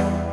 Bye.